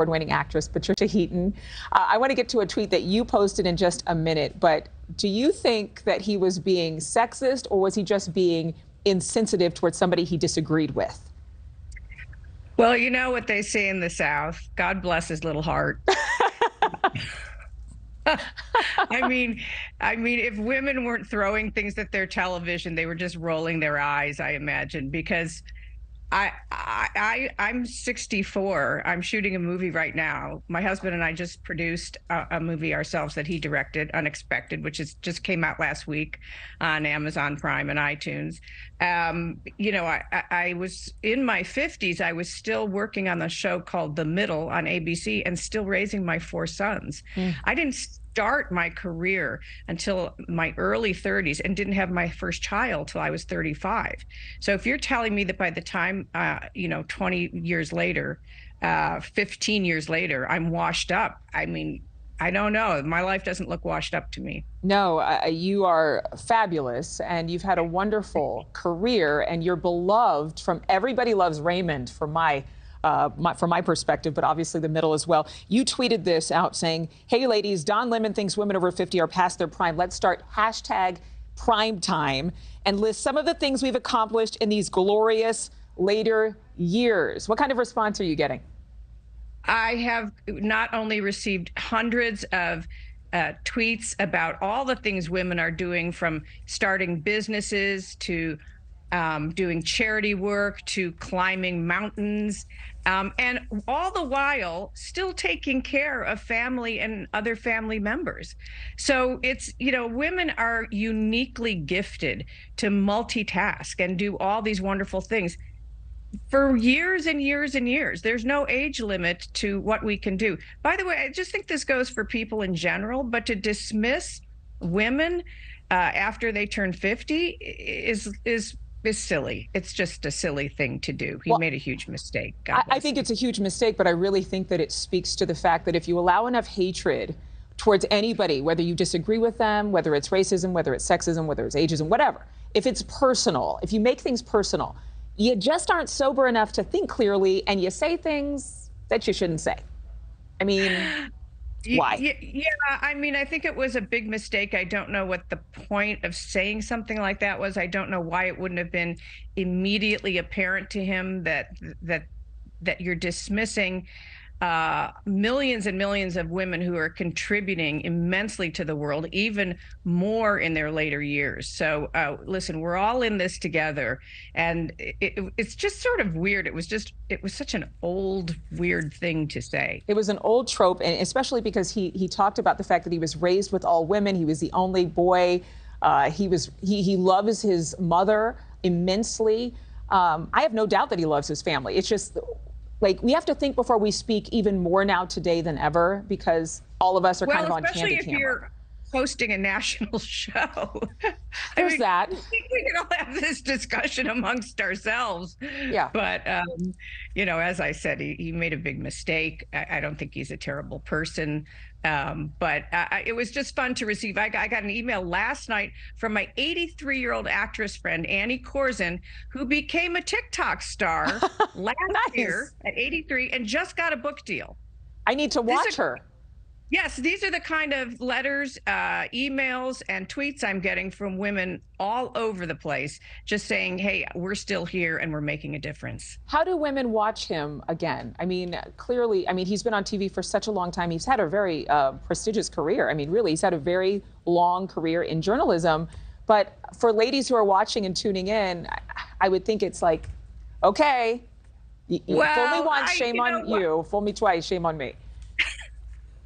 award-winning actress Patricia Heaton. Uh, I want to get to a tweet that you posted in just a minute, but do you think that he was being sexist or was he just being insensitive towards somebody he disagreed with? Well, you know what they say in the South. God bless his little heart. I mean, I mean, if women weren't throwing things at their television, they were just rolling their eyes. I imagine because I, I, I, am 64. I'm shooting a movie right now. My husband and I just produced a, a, movie ourselves that he directed, Unexpected, which is just came out last week on Amazon Prime and iTunes. Um, you know, I, I was in my 50s. I was still working on the show called The Middle on ABC and still raising my four sons. Mm. I didn't start my career until my early 30s and didn't have my first child till I was 35. So if you're telling me that by the time, uh, you know, 20 years later, uh, 15 years later, I'm washed up, I mean, I don't know. My life doesn't look washed up to me. No, uh, you are fabulous and you've had a wonderful career and you're beloved from Everybody Loves Raymond for my uh, my, from my perspective, but obviously the middle as well. You tweeted this out saying, Hey, ladies, Don Lemon thinks women over 50 are past their prime. Let's start hashtag prime time and list some of the things we've accomplished in these glorious later years. What kind of response are you getting? I have not only received hundreds of uh, tweets about all the things women are doing from starting businesses to um, doing charity work to climbing mountains, um, and all the while still taking care of family and other family members. So it's, you know, women are uniquely gifted to multitask and do all these wonderful things for years and years and years. There's no age limit to what we can do. By the way, I just think this goes for people in general, but to dismiss women uh, after they turn 50 is is is silly. It's just a silly thing to do. He well, made a huge mistake. I, I, think it's a huge mistake, but I really think that it speaks to the fact that if you allow enough hatred towards anybody, whether you disagree with them, whether it's racism, whether it's sexism, whether it's ageism, whatever, if it's personal, if you make things personal, you just aren't sober enough to think clearly and you say things that you shouldn't say. I mean, why? Yeah, I mean, I think it was a big mistake. I don't know what the point of saying something like that was. I don't know why it wouldn't have been immediately apparent to him that that that you're dismissing uh, millions and millions of women who are contributing immensely to the world, even more in their later years. So, uh, listen, we're all in this together, and it, it, it's just sort of weird. It was just, it was such an old, weird thing to say. It was an old trope, and especially because he he talked about the fact that he was raised with all women. He was the only boy. Uh, he was he he loves his mother immensely. Um, I have no doubt that he loves his family. It's just like we have to think before we speak even more now today than ever because all of us are well, kind of on candid if camera. Hosting a national show. There's mean, that. We can all have this discussion amongst ourselves. Yeah. But, um, you know, as I said, he, he made a big mistake. I, I, don't think he's a terrible person. Um, but I, it was just fun to receive. I, I got an email last night from my 83 year old actress friend, Annie Korzen, who became a TikTok star last nice. year at 83 and just got a book deal. I need to watch her. Yes, these are the kind of letters, uh, emails, and tweets I'm getting from women all over the place, just saying, hey, we're still here and we're making a difference. How do women watch him again? I mean, clearly, I mean, he's been on TV for such a long time. He's had a very uh, prestigious career. I mean, really, he's had a very long career in journalism. But for ladies who are watching and tuning in, I, I would think it's like, okay, well, fool me once, shame I, you on you. Fool me twice, shame on me.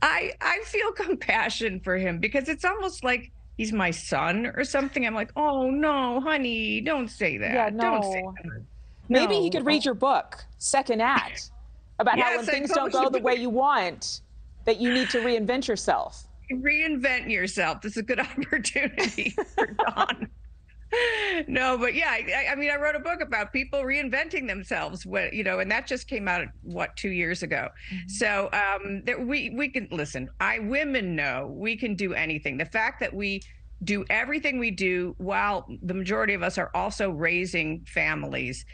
I I feel compassion for him because it's almost like he's my son or something. I'm like, oh no, honey, don't say that. Yeah, no. Don't say that. Maybe no. he could read your book, second act, about yes, how when things don't go the way you want, that you need to reinvent yourself. Reinvent yourself. This is a good opportunity for Don no, but yeah, I, I, mean, I wrote a book about people reinventing themselves. What you know, and that just came out what two years ago. Mm-hmm. So um, that we we can listen. I women know we can do anything. The fact that we do everything we do while the majority of us are also raising families,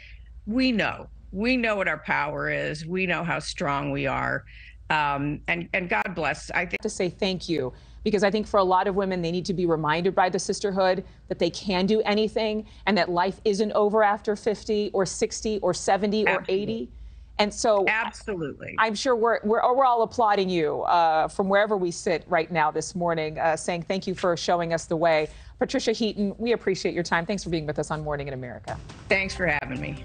we know we know what our power is. We know how strong we are. Um, and, and God bless. I think to say thank you because I think for a lot of women, they need to be reminded by the sisterhood that they can do anything and that life isn't over after 50 or 60 or 70 Absolutely. or 80. And so, absolutely, I'm sure we're we're, we're all applauding you uh, from wherever we sit right now this morning, uh, saying thank you for showing us the way. Patricia Heaton, we appreciate your time. Thanks for being with us on Morning in America. Thanks for having me.